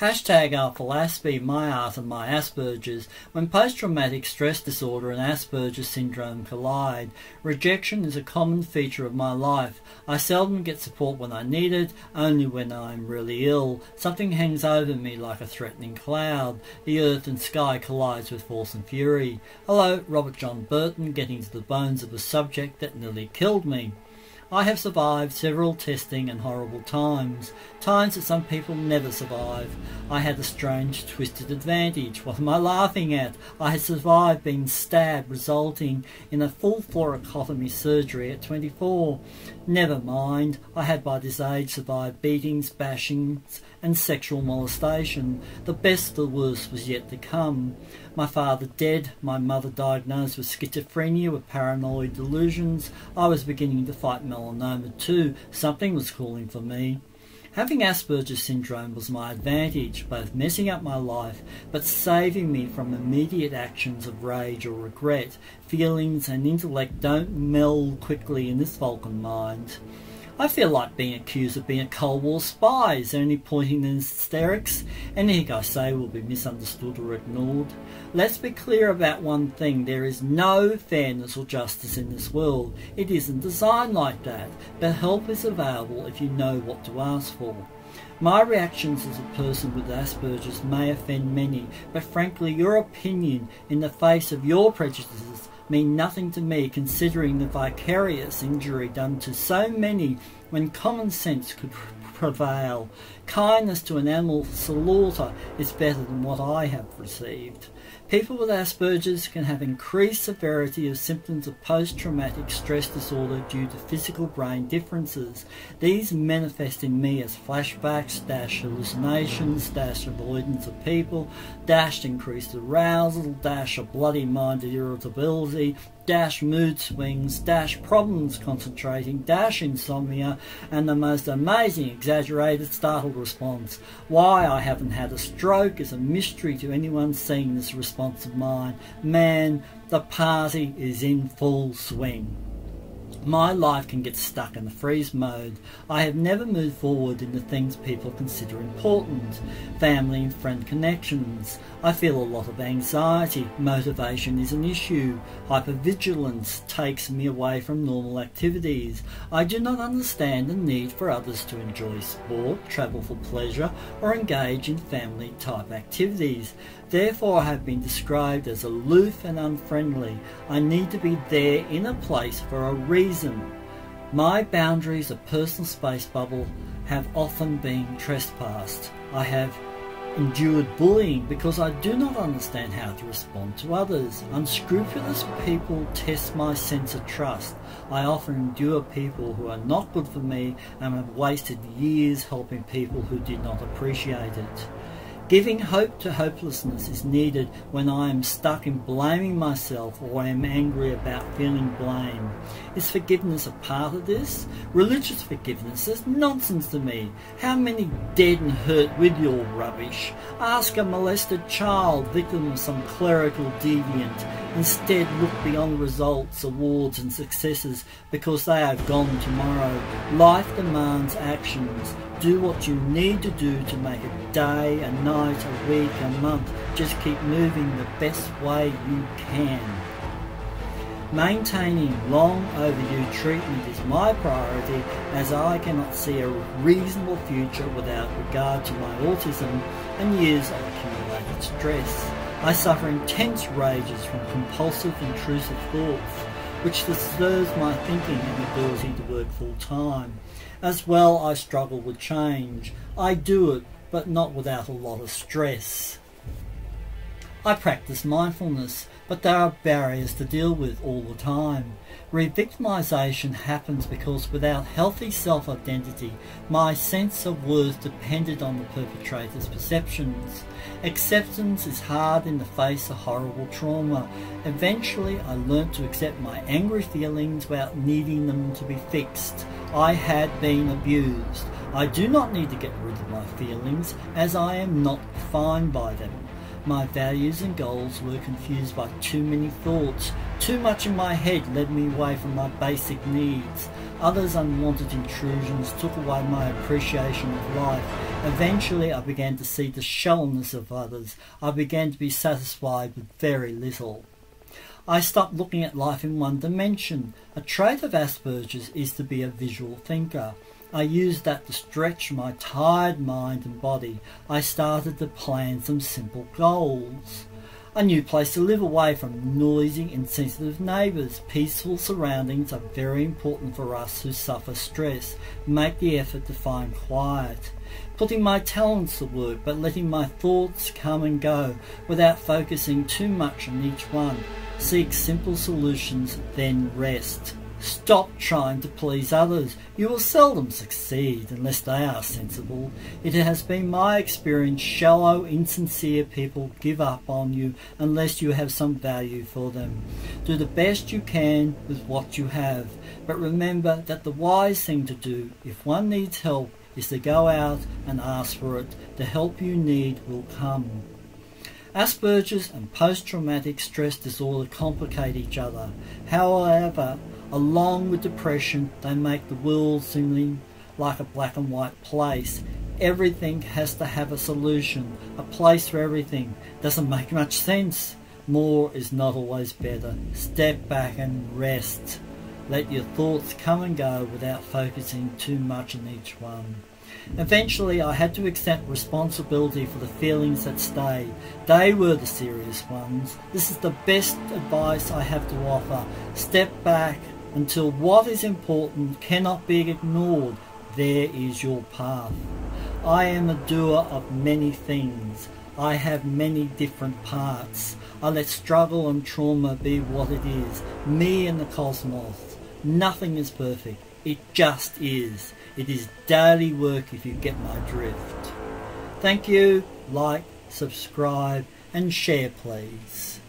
Hashtag artfulaspie, my art and my Asperger's. When post-traumatic stress disorder and Asperger's syndrome collide, rejection is a common feature of my life. I seldom get support when I need it, only when I am really ill. Something hangs over me like a threatening cloud. The earth and sky collides with force and fury. Hello, Robert John Burton, getting to the bones of a subject that nearly killed me. I have survived several testing and horrible times, times that some people never survive. I had a strange, twisted advantage. What am I laughing at? I had survived being stabbed, resulting in a full thoracotomy surgery at 24. Never mind, I had by this age survived beatings, bashings, and sexual molestation. The best the worst was yet to come. My father dead, my mother diagnosed with schizophrenia with paranoid delusions. I was beginning to fight melanoma too. Something was calling for me. Having Asperger's syndrome was my advantage, both messing up my life but saving me from immediate actions of rage or regret. Feelings and intellect don't meld quickly in this Vulcan mind. I feel like being accused of being a Cold War spy. Is there any point in hysterics? Anything I say will be misunderstood or ignored. Let's be clear about one thing. There is no fairness or justice in this world. It isn't designed like that. But help is available if you know what to ask for. My reactions as a person with Asperger's may offend many, but frankly, your opinion in the face of your prejudices mean nothing to me considering the vicarious injury done to so many when common sense could prevail. Kindness to an animal slaughter is better than what I have received. People with Asperger's can have increased severity of symptoms of post-traumatic stress disorder due to physical brain differences. These manifest in me as flashbacks, dash hallucinations, dash avoidance of people, dash increased arousal, dash a bloody-minded irritability, dash mood swings, dash problems concentrating, dash insomnia, and the most amazing exaggerated startled response. Why I haven't had a stroke is a mystery to anyone seeing this response of mine. Man, the party is in full swing. My life can get stuck in the freeze mode. I have never moved forward in the things people consider important family and friend connections. I feel a lot of anxiety. Motivation is an issue. Hypervigilance takes me away from normal activities. I do not understand the need for others to enjoy sport, travel for pleasure, or engage in family type activities. Therefore, I have been described as aloof and unfriendly. I need to be there in a place for a reason. My boundaries of personal space bubble have often been trespassed. I have endured bullying because I do not understand how to respond to others. Unscrupulous people test my sense of trust. I often endure people who are not good for me and have wasted years helping people who did not appreciate it. Giving hope to hopelessness is needed when I am stuck in blaming myself or I am angry about feeling blame. Is forgiveness a part of this? Religious forgiveness is nonsense to me. How many dead and hurt with your rubbish? Ask a molested child, victim of some clerical deviant. Instead, look beyond results, awards, and successes because they are gone tomorrow. Life demands actions. Do what you need to do to make a day, a night, a week, a month. Just keep moving the best way you can. Maintaining long overdue treatment is my priority as I cannot see a reasonable future without regard to my autism and years of accumulated stress. I suffer intense rages from compulsive intrusive thoughts which disturbs my thinking and ability to work full time. As well, I struggle with change. I do it, but not without a lot of stress. I practice mindfulness, but there are barriers to deal with all the time. Revictimization happens because without healthy self-identity, my sense of worth depended on the perpetrator's perceptions. Acceptance is hard in the face of horrible trauma. Eventually, I learnt to accept my angry feelings without needing them to be fixed. I had been abused. I do not need to get rid of my feelings as I am not defined by them. My values and goals were confused by too many thoughts. Too much in my head led me away from my basic needs. Others' unwanted intrusions took away my appreciation of life. Eventually, I began to see the shallowness of others. I began to be satisfied with very little. I stopped looking at life in one dimension. A trait of Asperger's is to be a visual thinker. I used that to stretch my tired mind and body. I started to plan some simple goals. A new place to live away from noisy, insensitive neighbours. Peaceful surroundings are very important for us who suffer stress. Make the effort to find quiet. Putting my talents to work, but letting my thoughts come and go without focusing too much on each one. Seek simple solutions, then rest. Stop trying to please others. You will seldom succeed unless they are sensible. It has been my experience shallow, insincere people give up on you unless you have some value for them. Do the best you can with what you have, but remember that the wise thing to do, if one needs help, is to go out and ask for it. The help you need will come. Asperger's and post-traumatic stress disorder complicate each other. However, Along with depression, they make the world seem like a black and white place. Everything has to have a solution, a place for everything. Doesn't make much sense. More is not always better. Step back and rest. Let your thoughts come and go without focusing too much on each one. Eventually, I had to accept responsibility for the feelings that stayed. They were the serious ones. This is the best advice I have to offer. Step back, until what is important cannot be ignored, there is your path. I am a doer of many things. I have many different parts. I let struggle and trauma be what it is, me and the cosmos. Nothing is perfect. It just is. It is daily work if you get my drift. Thank you, like, subscribe and share please.